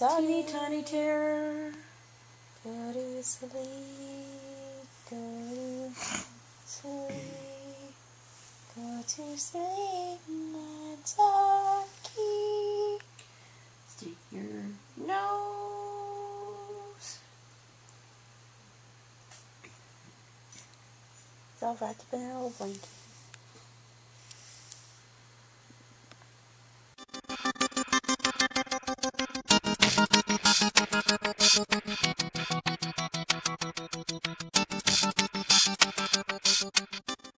Teeny tiny terror. Go to sleep. Go to sleep. Go to sleep, my doggy. Stick your nose. It's all wrapped up in a little blanket. フフフフ。